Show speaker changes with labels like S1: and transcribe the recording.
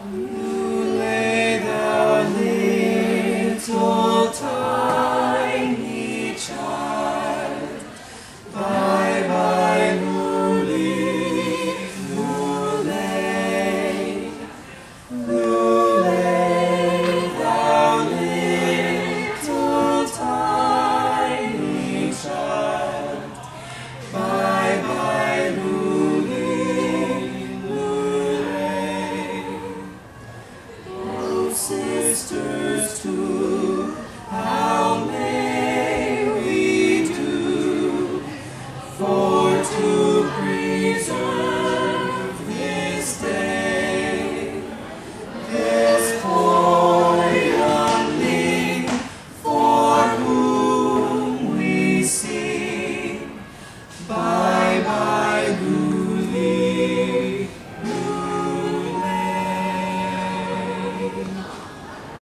S1: Mm-hmm. sisters too.